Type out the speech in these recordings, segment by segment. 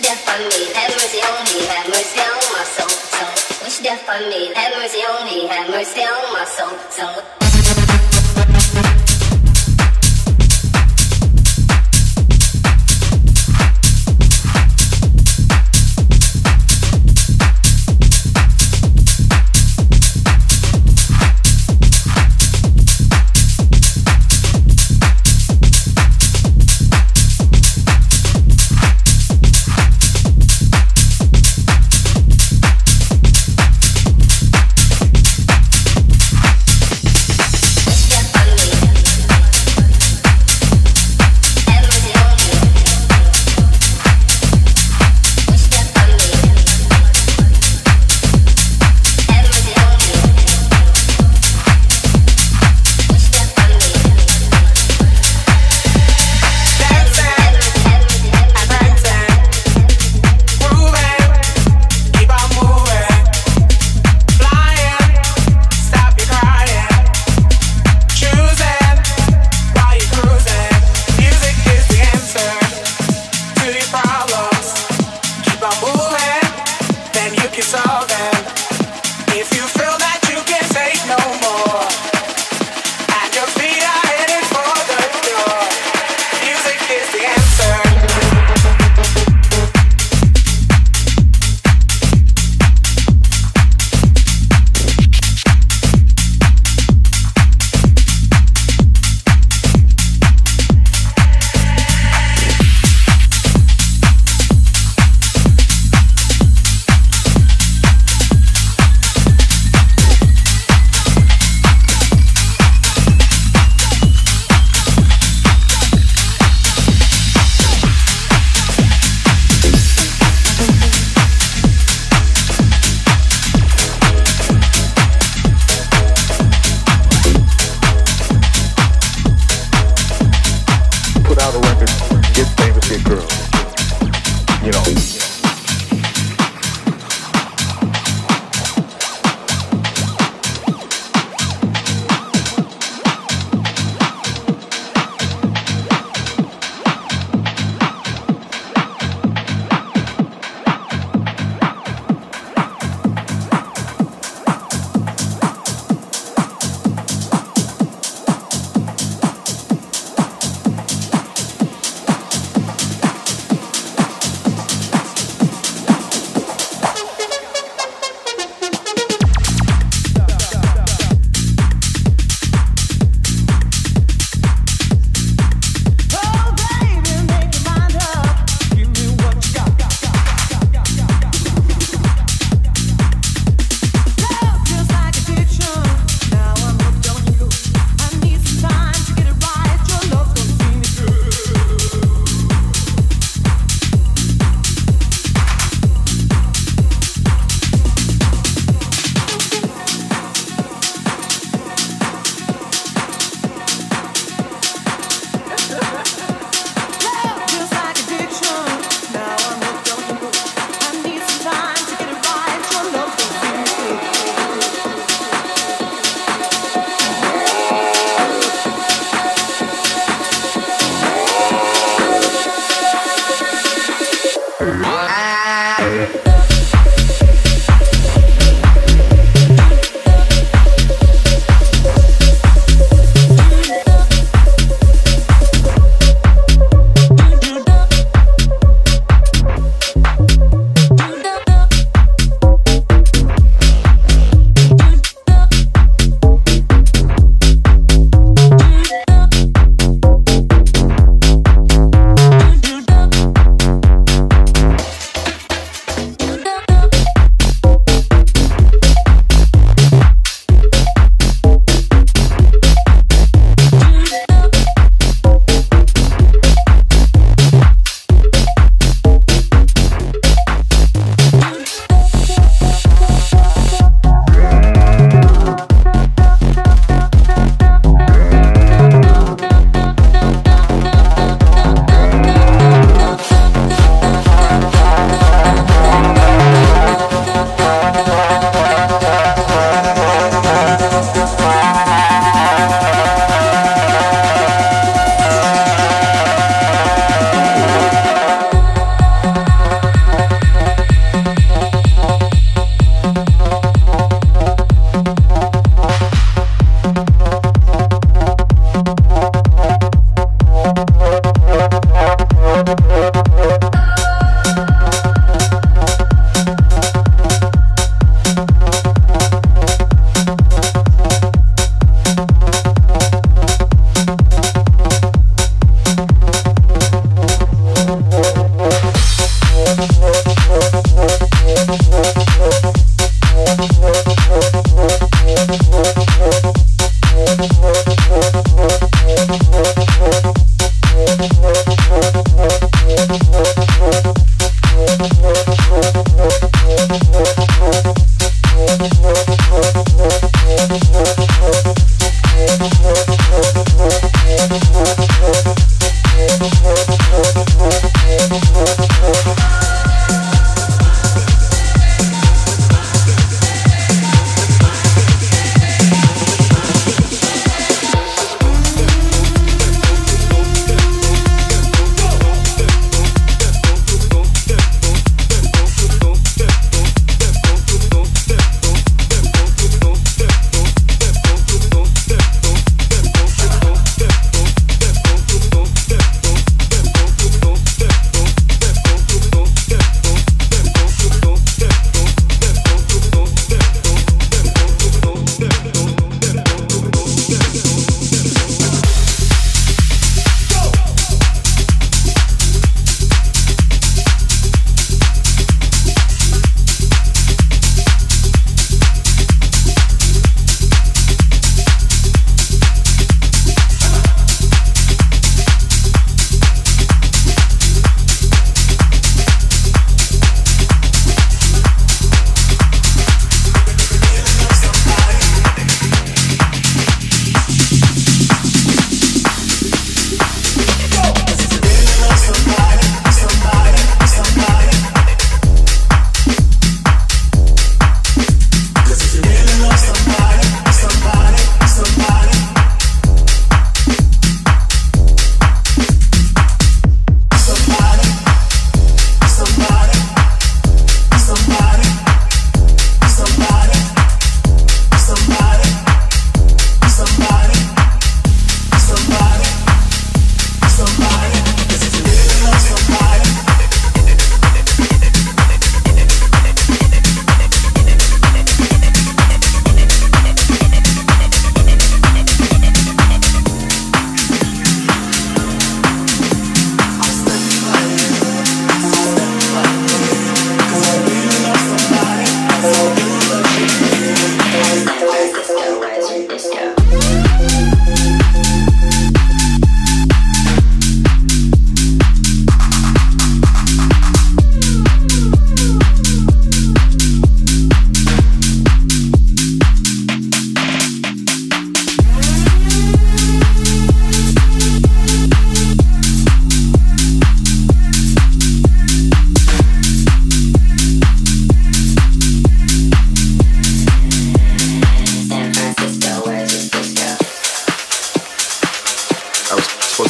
Have mercy on me, have mercy on my soul, soul. Wish death on me, have mercy on me, have mercy on my soul, soul.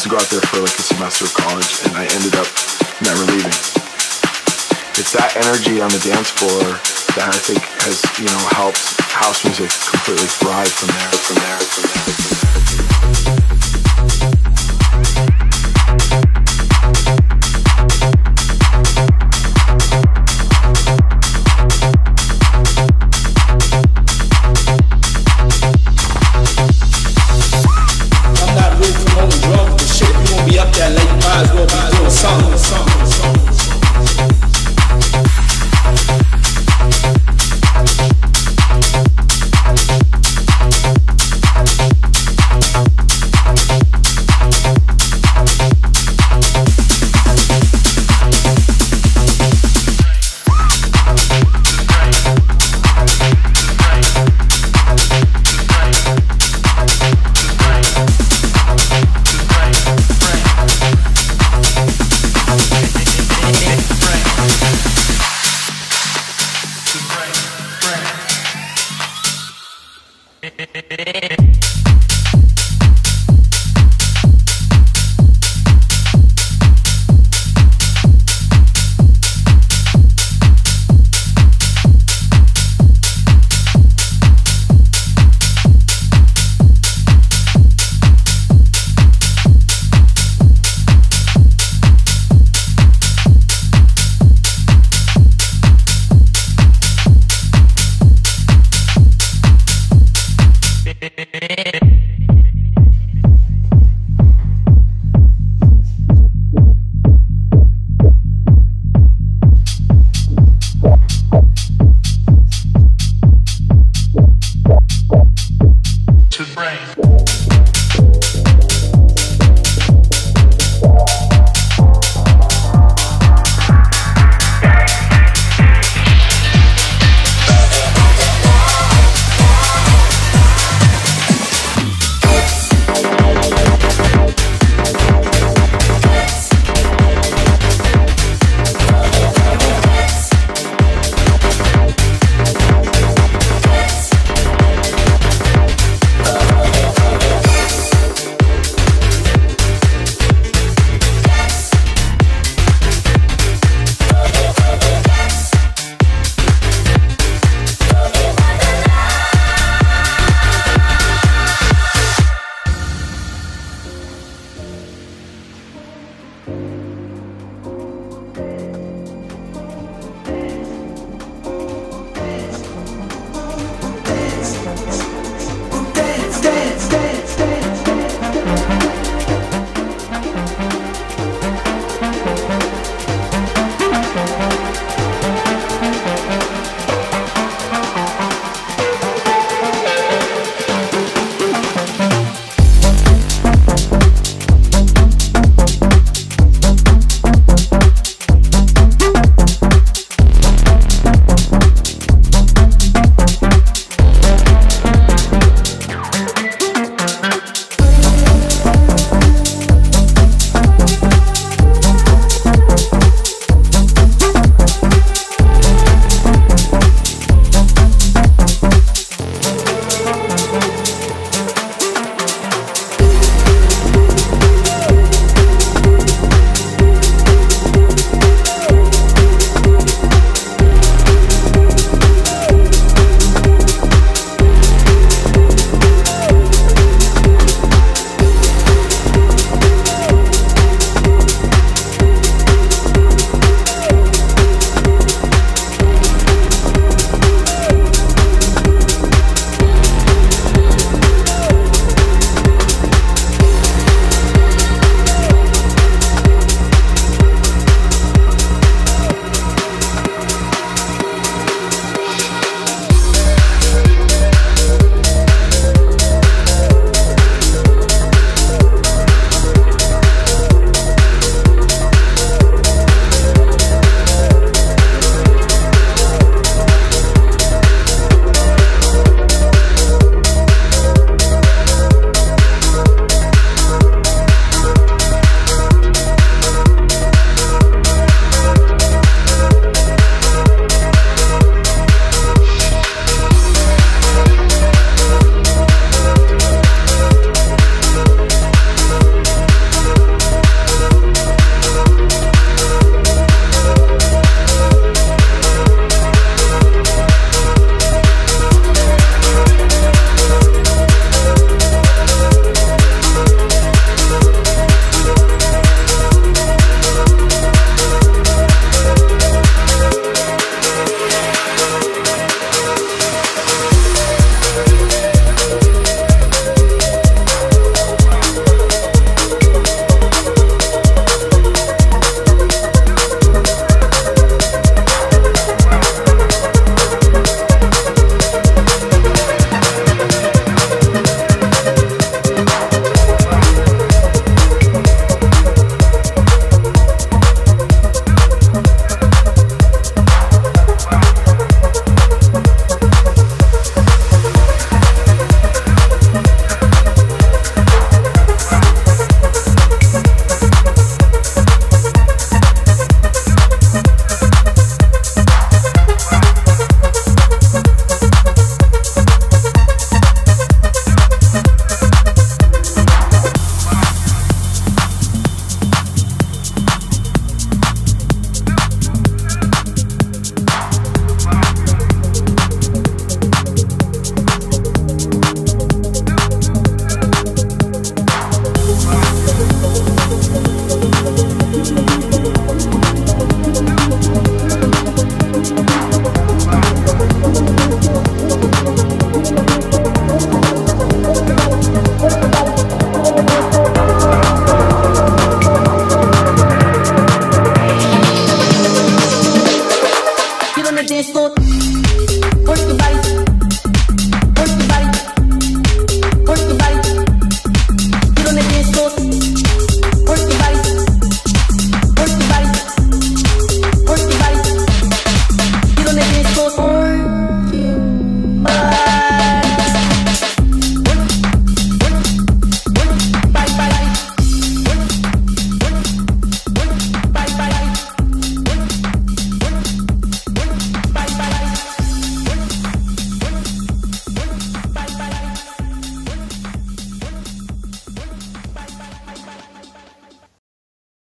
to go out there for like a semester of college, and I ended up never leaving. It's that energy on the dance floor that I think has, you know, helped house music completely thrive from there, from there, from there. From there.